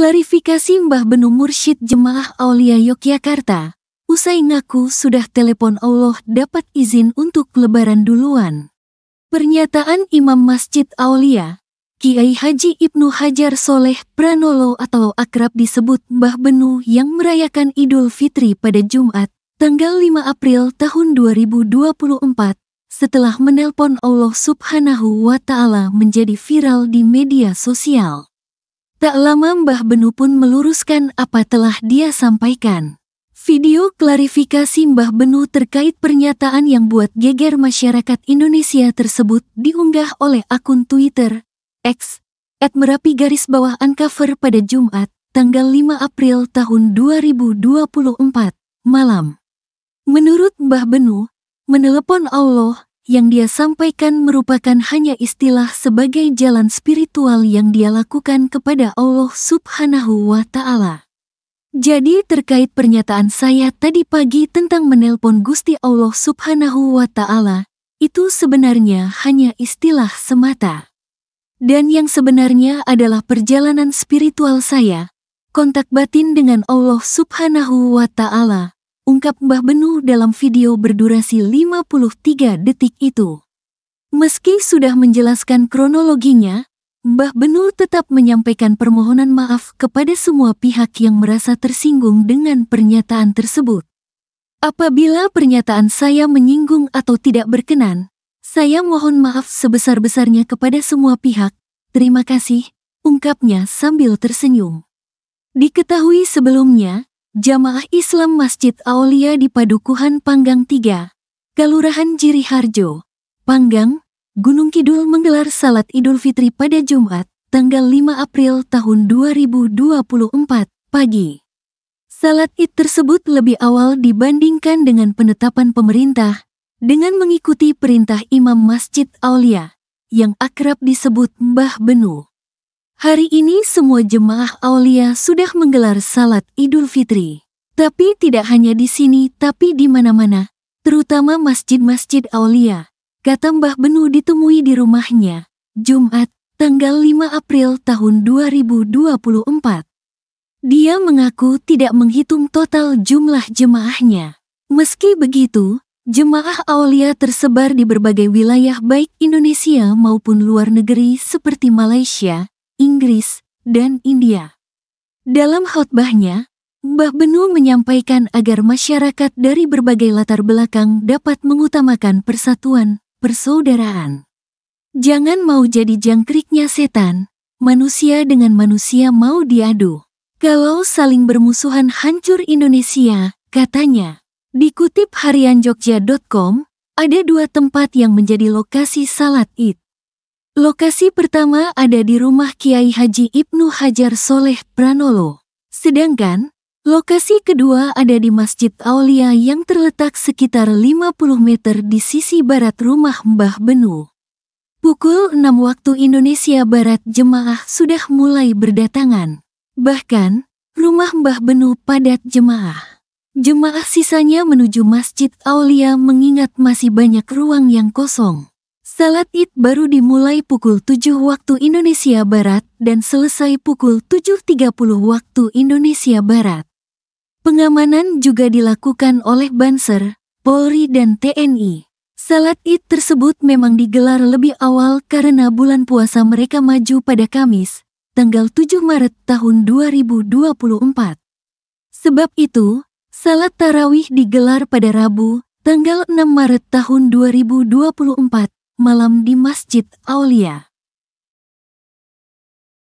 Klarifikasi Mbah Benu Mursyid Jemaah Aulia Yogyakarta. Usai ngaku sudah telepon Allah dapat izin untuk lebaran duluan. Pernyataan Imam Masjid Aulia, Kiai Haji Ibnu Hajar Soleh Pranolo atau akrab disebut Mbah Benu yang merayakan Idul Fitri pada Jumat, tanggal 5 April tahun 2024, setelah menelpon Allah Subhanahu wa Ta'ala menjadi viral di media sosial. Tak lama Mbah Benu pun meluruskan apa telah dia sampaikan. Video klarifikasi Mbah Benu terkait pernyataan yang buat geger masyarakat Indonesia tersebut diunggah oleh akun Twitter, X, at Merapi garis bawah uncover pada Jumat, tanggal 5 April tahun 2024, malam. Menurut Mbah Benu, menelepon Allah, yang dia sampaikan merupakan hanya istilah sebagai jalan spiritual yang dia lakukan kepada Allah subhanahu wa ta'ala. Jadi terkait pernyataan saya tadi pagi tentang menelpon Gusti Allah subhanahu wa ta'ala, itu sebenarnya hanya istilah semata. Dan yang sebenarnya adalah perjalanan spiritual saya, kontak batin dengan Allah subhanahu wa ta'ala, ungkap Mbah Benu dalam video berdurasi 53 detik itu. Meski sudah menjelaskan kronologinya, Mbah Benul tetap menyampaikan permohonan maaf kepada semua pihak yang merasa tersinggung dengan pernyataan tersebut. Apabila pernyataan saya menyinggung atau tidak berkenan, saya mohon maaf sebesar-besarnya kepada semua pihak. Terima kasih, ungkapnya sambil tersenyum. Diketahui sebelumnya, Jamaah Islam Masjid Aulia di Padukuhan Panggang 3, Kelurahan Jiriharjo, Panggang, Gunung Kidul menggelar salat Idul Fitri pada Jumat, tanggal 5 April tahun 2024, pagi. Salat Id tersebut lebih awal dibandingkan dengan penetapan pemerintah, dengan mengikuti perintah Imam Masjid Aulia, yang akrab disebut Mbah Benu. Hari ini semua jemaah Aulia sudah menggelar salat Idul Fitri. Tapi tidak hanya di sini tapi di mana-mana, terutama masjid-masjid Aulia kata Mbah Benu ditemui di rumahnya, Jumat, tanggal 5 April tahun 2024. Dia mengaku tidak menghitung total jumlah jemaahnya. Meski begitu, jemaah Aulia tersebar di berbagai wilayah baik Indonesia maupun luar negeri seperti Malaysia, Inggris, dan India. Dalam khotbahnya, Mbah Benu menyampaikan agar masyarakat dari berbagai latar belakang dapat mengutamakan persatuan, persaudaraan. Jangan mau jadi jangkriknya setan, manusia dengan manusia mau diadu. Kalau saling bermusuhan hancur Indonesia, katanya. Dikutip harianjogja.com, ada dua tempat yang menjadi lokasi salat id. Lokasi pertama ada di rumah Kiai Haji Ibnu Hajar Soleh Pranolo. Sedangkan, Lokasi kedua ada di Masjid Aulia yang terletak sekitar 50 meter di sisi barat rumah Mbah Benu. Pukul 6 waktu Indonesia Barat jemaah sudah mulai berdatangan. Bahkan, rumah Mbah Benu padat jemaah. Jemaah sisanya menuju Masjid Aulia mengingat masih banyak ruang yang kosong. Salat id baru dimulai pukul 7 waktu Indonesia Barat dan selesai pukul 7.30 waktu Indonesia Barat. Pengamanan juga dilakukan oleh Banser, Polri dan TNI. Salat Id tersebut memang digelar lebih awal karena bulan puasa mereka maju pada Kamis, tanggal 7 Maret tahun 2024. Sebab itu, salat tarawih digelar pada Rabu, tanggal 6 Maret tahun 2024, malam di Masjid Aulia.